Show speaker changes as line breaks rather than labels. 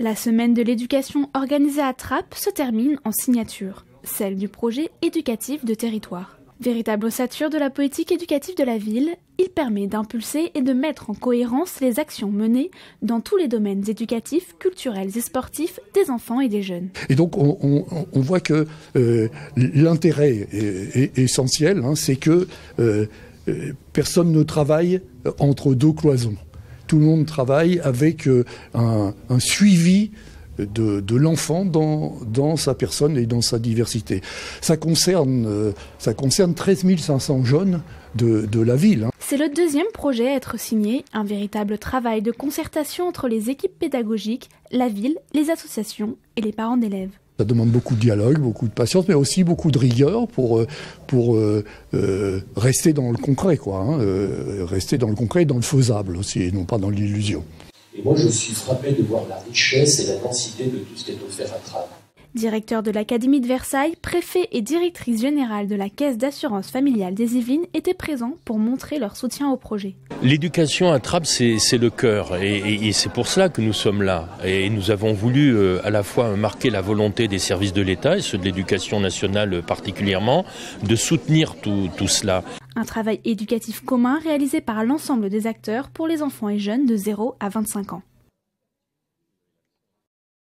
La semaine de l'éducation organisée à Trappes se termine en signature, celle du projet éducatif de territoire. Véritable ossature de la politique éducative de la ville, il permet d'impulser et de mettre en cohérence les actions menées dans tous les domaines éducatifs, culturels et sportifs des enfants et des jeunes.
Et donc on, voit que euh, l'intérêt est, essentiel, hein, c'est que euh, euh, personne ne travaille entre deux cloisons. Tout le monde travaille avec un, suivi de, l'enfant dans, sa personne et dans sa diversité. Ça concerne, ça concerne 13 500 jeunes de, la ville. Hein.
C'est le deuxième projet à être signé, un véritable travail de concertation entre les équipes pédagogiques, la ville, les associations et les parents d'élèves.
Ça demande beaucoup de dialogue, beaucoup de patience, mais aussi beaucoup de rigueur pour, euh, pour euh, euh, rester dans le concret, quoi. Hein, rester dans le concret et dans le faisable aussi, et non pas dans l'illusion.
Et moi, je suis frappé de voir la richesse et la densité de tout ce qui est offert à Trappes.
Directeur de l'Académie de Versailles, préfet et directrice générale de la Caisse d'assurance familiale des Yvelines étaient présents pour montrer leur soutien au projet.
L'éducation à Trappes, c'est le cœur et, c'est pour cela que nous sommes là. Et nous avons voulu euh, à la fois marquer la volonté des services de l'État et ceux de l'éducation nationale particulièrement de soutenir tout, tout cela.
Un travail éducatif commun réalisé par l'ensemble des acteurs pour les enfants et jeunes de 0 à 25 ans.